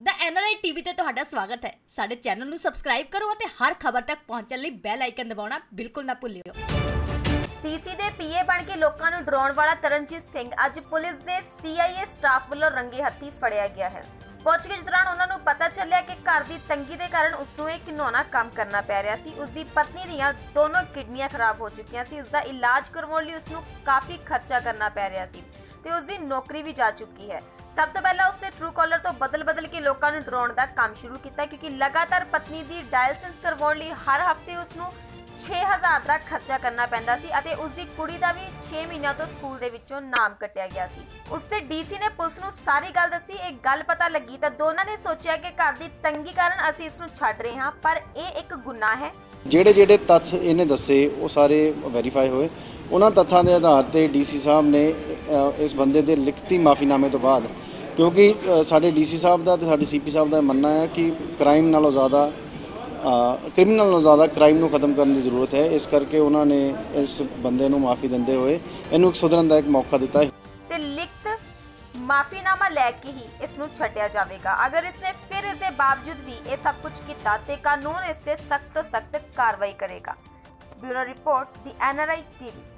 ਦਾ NRI TV ਤੇ ਤੁਹਾਡਾ ਸਵਾਗਤ ਹੈ। ਸਾਡੇ ਚੈਨਲ ਨੂੰ ਸਬਸਕ੍ਰਾਈਬ ਕਰੋ ਅਤੇ ਹਰ ਖਬਰ ਤੱਕ ਪਹੁੰਚਣ ਲਈ ਬੈਲ ਆਈਕਨ ਦਬਾਉਣਾ ਬਿਲਕੁਲ ਨਾ ਭੁੱਲਿਓ। ਟੀਸੀ ਦੇ ਪੀਏ ਬਣ ਕੇ ਲੋਕਾਂ ਨੂੰ ਡਰਾਉਣ ਵਾਲਾ ਤਰਨਜੀਤ ਸਿੰਘ, ਅੱਜ ਪੁਲਿਸ ਦੇ ਸੀਆਈਏ ਸਟਾਫ ਵੱਲੋਂ ਰੰਗੇ ਹੱਥੀ ਫੜਿਆ ਗਿਆ ਹੈ। ਪੁੱਛਗਿੱਛ ਦੌਰਾਨ ਉਹਨਾਂ ਨੂੰ ਪਤਾ ਚੱਲਿਆ ਕਿ ਘਰ ਦੀ ਤੰਗੀ ਦੇ ਕਾਰਨ ਉਸ ਨੂੰ ਇਹ ਘਿਨੌਣਾ ਕੰਮ ਕਰਨਾ ਪੈ ਰਿਹਾ ਸੀ। ਉਸ ਦੀ ਪਤਨੀ ਦੀਆਂ ਦੋਨੋਂ ਕਿਡਨੀਆਂ ਖਰਾਬ ਹੋ ਚੁੱਕੀਆਂ ਸੀ। ਉਸ ਦਾ ਇਲਾਜ ਕਰਵਾਉਣ ਲਈ ਉਸ ਨੂੰ ਕਾਫੀ ਖਰਚਾ ਕਰਨਾ ਪੈ ਰਿਹਾ ਸੀ ਤੇ ਉਸ ਦੀ ਨੌਕਰੀ ਵੀ ਜਾ ਚੁੱਕੀ ਹੈ। ਸਭ ਤੋਂ ਪਹਿਲਾਂ ਉਸਨੇ ਟਰੂ ਕਾਲਰ ਤੋਂ ਬਦਲ-ਬਦਲ ਕੇ ਲੋਕਾਂ ਨੂੰ ਡਰਾਉਣ ਦਾ ਕੰਮ ਸ਼ੁਰੂ ਕੀਤਾ, ਕਿਉਂਕਿ ਲਗਾਤਾਰ ਪਤਨੀ ਦੀ ਡਾਇਲਸਿਸ ਕਰਵਾਉਣ ਲਈ ਹਰ ਹਫ਼ਤੇ ਉਸ ਨੂੰ 6000 ਦਾ ਖਰਚਾ ਕਰਨਾ ਪੈਂਦਾ ਸੀ ਅਤੇ ਉਸ ਦੀ ਕੁੜੀ ਦਾ ਵੀ 6 ਮਹੀਨਿਆਂ ਤੋਂ ਸਕੂਲ ਦੇ ਵਿੱਚੋਂ ਨਾਮ ਕੱਟਿਆ ਗਿਆ ਸੀ। ਉਸ ਤੇ ਡੀਸੀ ਨੇ ਪੁਲਿਸ ਨੂੰ ਸਾਰੀ ਗੱਲ ਦੱਸੀ, ਇਹ ਗੱਲ ਪਤਾ ਲੱਗੀ ਤਾਂ ਦੋਨਾਂ ਨੇ ਸੋਚਿਆ ਕਿ ਘਰ ਦੀ ਤੰਗੀ ਕਾਰਨ ਅਸੀਂ ਇਸ ਨੂੰ ਛੱਡ ਰਹੇ ਹਾਂ, ਪਰ ਇਹ ਇੱਕ ਗੁਨਾਹ ਹੈ। ਜਿਹੜੇ ਜਿਹੜੇ ਤੱਥ ਇਹਨੇ ਦੱਸੇ, ਉਹ ਸਾਰੇ ਵੈਰੀਫਾਈ ਹੋਏ। ਉਹਨਾਂ ਤੱਥਾਂ ਦੇ ਆਧਾਰ ਤੇ ਡੀਸੀ ਸਾਹਿਬ ਨੇ ਇਸ ਬੰਦੇ ਦੇ ਲਿਖਤੀ ਮਾਫੀਨਾਮੇ ਤੋਂ ਬਾਅਦ। ਕਿਉਂਕਿ ਅ, ਸਾਡੇ ਡੀਸੀ ਸਾਹਿਬ ਦਾ ਤੇ ਸਾਡੇ ਸੀਪੀ ਸਾਹਿਬ ਦਾ ਮੰਨਣਾ ਹੈ ਕਿ ਕ੍ਰਾਈਮ ਨਾਲੋਂ ਜ਼ਿਆਦਾ ਕ੍ਰਿਮੀਨਲ ਨਾਲੋਂ ਜ਼ਿਆਦਾ ਕ੍ਰਾਈਮ ਨੂੰ ਖਤਮ ਕਰਨ ਦੀ ਜ਼ਰੂਰਤ ਹੈ। ਇਸ ਕਰਕੇ ਉਹਨਾਂ ਨੇ ਇਸ ਬੰਦੇ ਨੂੰ ਮਾਫੀ ਦਿੰਦੇ ਹੋਏ ਇਹਨੂੰ ਇੱਕ ਸੁਧਰਨ ਦਾ ਇੱਕ ਮੌਕਾ ਦਿੱਤਾ ਹੈ। ਤੇ ਲਿਖਤ ਮਾਫੀਨਾਮਾ ਲੈ ਕੇ ਹੀ ਇਸ ਨੂੰ ਛੱਡਿਆ ਜਾਵੇਗਾ। ਅਗਰ ਇਸਨੇ ਫਿਰ ਇਸ ਦੇ ਬਾਵਜੂਦ ਵੀ ਇਹ ਸਭ ਕੁਝ ਕੀਤਾ ਤੇ ਕਾਨੂੰਨ ਇਸ ਤੇ ਸਖਤ ਤੋਂ ਸਖਤ ਕਾਰਵਾਈ ਕਰੇਗਾ। ਬਿਊਰੋ ਰਿਪੋਰਟ ਦੀ ਐਨਆਰਆਈ ਟੀਵੀ।